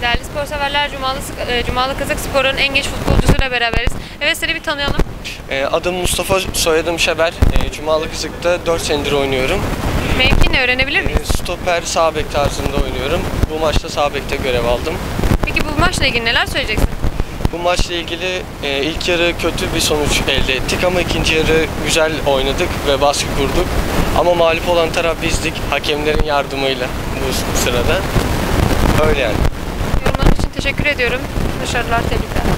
Değerli spor severler, Cumalı, e, Cumalı Kızık Spor'un en genç futbolcusuyla beraberiz. Evet seni bir tanıyalım. Ee, Adım Mustafa, soyadım Şeber. Ee, Cumalı Kızık'ta 4 senedir oynuyorum. Mevki ne öğrenebilir miyiz? Stoper sağ bek tarzında oynuyorum. Bu maçta sağ bekte görev aldım. Peki bu maçla ilgili neler söyleyeceksin? Bu maçla ilgili e, ilk yarı kötü bir sonuç elde ettik ama ikinci yarı güzel oynadık ve baskı kurduk. Ama mağlup olan taraf bizdik hakemlerin yardımıyla bu sırada. Öyle yani. Teşekkür ediyorum. Başarılar, tebrikler.